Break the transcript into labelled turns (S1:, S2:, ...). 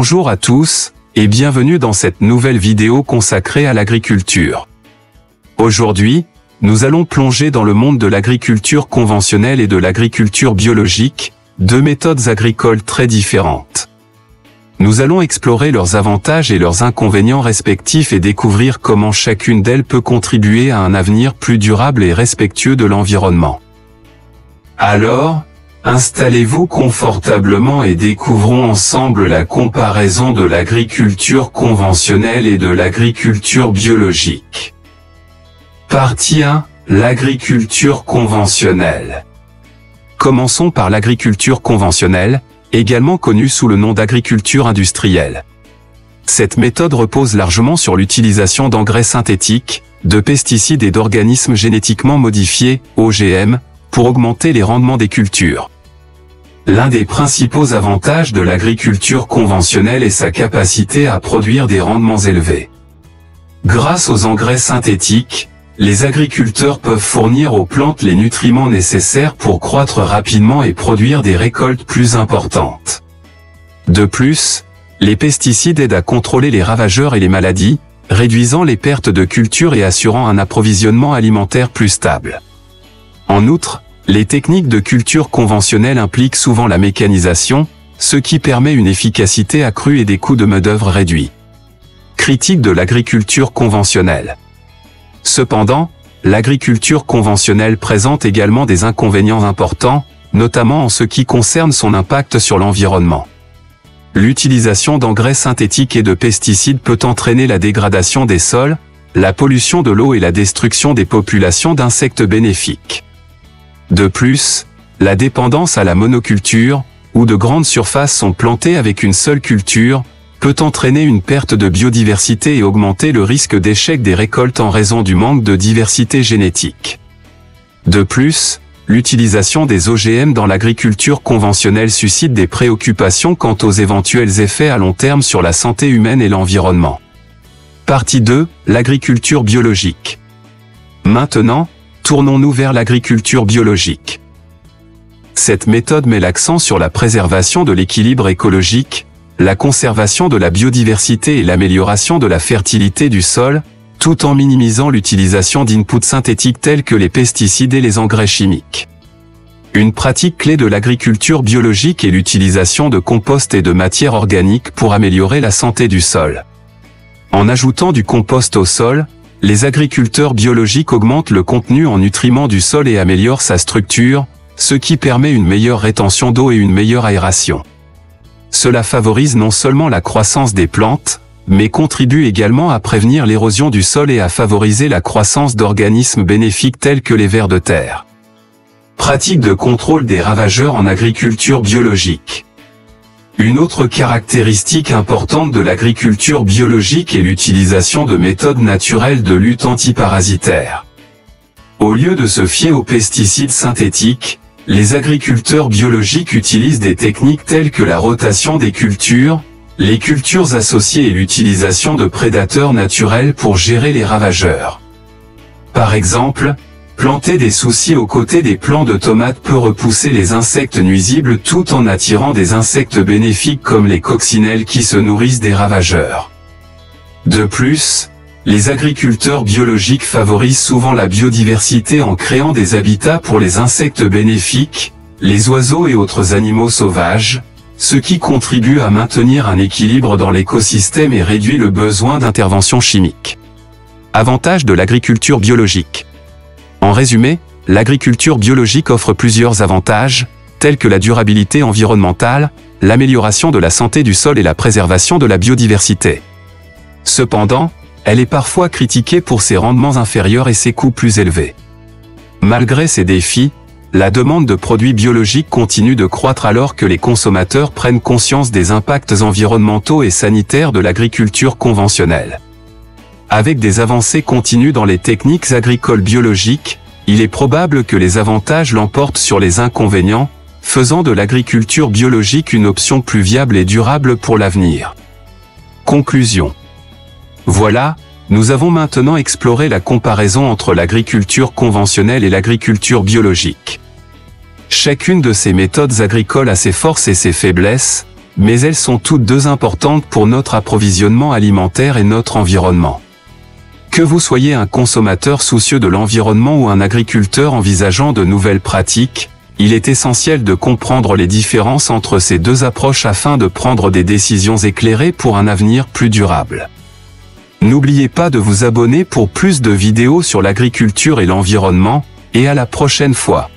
S1: Bonjour à tous, et bienvenue dans cette nouvelle vidéo consacrée à l'agriculture. Aujourd'hui, nous allons plonger dans le monde de l'agriculture conventionnelle et de l'agriculture biologique, deux méthodes agricoles très différentes. Nous allons explorer leurs avantages et leurs inconvénients respectifs et découvrir comment chacune d'elles peut contribuer à un avenir plus durable et respectueux de l'environnement. Alors, Installez-vous confortablement et découvrons ensemble la comparaison de l'agriculture conventionnelle et de l'agriculture biologique. Partie 1. L'agriculture conventionnelle. Commençons par l'agriculture conventionnelle, également connue sous le nom d'agriculture industrielle. Cette méthode repose largement sur l'utilisation d'engrais synthétiques, de pesticides et d'organismes génétiquement modifiés, OGM, pour augmenter les rendements des cultures. L'un des principaux avantages de l'agriculture conventionnelle est sa capacité à produire des rendements élevés. Grâce aux engrais synthétiques, les agriculteurs peuvent fournir aux plantes les nutriments nécessaires pour croître rapidement et produire des récoltes plus importantes. De plus, les pesticides aident à contrôler les ravageurs et les maladies, réduisant les pertes de culture et assurant un approvisionnement alimentaire plus stable. En outre, les techniques de culture conventionnelle impliquent souvent la mécanisation, ce qui permet une efficacité accrue et des coûts de main-d'œuvre réduits. Critique de l'agriculture conventionnelle. Cependant, l'agriculture conventionnelle présente également des inconvénients importants, notamment en ce qui concerne son impact sur l'environnement. L'utilisation d'engrais synthétiques et de pesticides peut entraîner la dégradation des sols, la pollution de l'eau et la destruction des populations d'insectes bénéfiques. De plus, la dépendance à la monoculture, où de grandes surfaces sont plantées avec une seule culture, peut entraîner une perte de biodiversité et augmenter le risque d'échec des récoltes en raison du manque de diversité génétique. De plus, l'utilisation des OGM dans l'agriculture conventionnelle suscite des préoccupations quant aux éventuels effets à long terme sur la santé humaine et l'environnement. Partie 2, l'agriculture biologique. Maintenant, tournons-nous vers l'agriculture biologique. Cette méthode met l'accent sur la préservation de l'équilibre écologique, la conservation de la biodiversité et l'amélioration de la fertilité du sol, tout en minimisant l'utilisation d'inputs synthétiques tels que les pesticides et les engrais chimiques. Une pratique clé de l'agriculture biologique est l'utilisation de compost et de matières organiques pour améliorer la santé du sol. En ajoutant du compost au sol, les agriculteurs biologiques augmentent le contenu en nutriments du sol et améliorent sa structure, ce qui permet une meilleure rétention d'eau et une meilleure aération. Cela favorise non seulement la croissance des plantes, mais contribue également à prévenir l'érosion du sol et à favoriser la croissance d'organismes bénéfiques tels que les vers de terre. Pratique de contrôle des ravageurs en agriculture biologique. Une autre caractéristique importante de l'agriculture biologique est l'utilisation de méthodes naturelles de lutte antiparasitaire. Au lieu de se fier aux pesticides synthétiques, les agriculteurs biologiques utilisent des techniques telles que la rotation des cultures, les cultures associées et l'utilisation de prédateurs naturels pour gérer les ravageurs. Par exemple, Planter des soucis aux côtés des plants de tomates peut repousser les insectes nuisibles tout en attirant des insectes bénéfiques comme les coccinelles qui se nourrissent des ravageurs. De plus, les agriculteurs biologiques favorisent souvent la biodiversité en créant des habitats pour les insectes bénéfiques, les oiseaux et autres animaux sauvages, ce qui contribue à maintenir un équilibre dans l'écosystème et réduit le besoin d'intervention chimiques. Avantage de l'agriculture biologique. En résumé, l'agriculture biologique offre plusieurs avantages, tels que la durabilité environnementale, l'amélioration de la santé du sol et la préservation de la biodiversité. Cependant, elle est parfois critiquée pour ses rendements inférieurs et ses coûts plus élevés. Malgré ces défis, la demande de produits biologiques continue de croître alors que les consommateurs prennent conscience des impacts environnementaux et sanitaires de l'agriculture conventionnelle. Avec des avancées continues dans les techniques agricoles biologiques, il est probable que les avantages l'emportent sur les inconvénients, faisant de l'agriculture biologique une option plus viable et durable pour l'avenir. Conclusion. Voilà, nous avons maintenant exploré la comparaison entre l'agriculture conventionnelle et l'agriculture biologique. Chacune de ces méthodes agricoles a ses forces et ses faiblesses, mais elles sont toutes deux importantes pour notre approvisionnement alimentaire et notre environnement. Que vous soyez un consommateur soucieux de l'environnement ou un agriculteur envisageant de nouvelles pratiques, il est essentiel de comprendre les différences entre ces deux approches afin de prendre des décisions éclairées pour un avenir plus durable. N'oubliez pas de vous abonner pour plus de vidéos sur l'agriculture et l'environnement, et à la prochaine fois.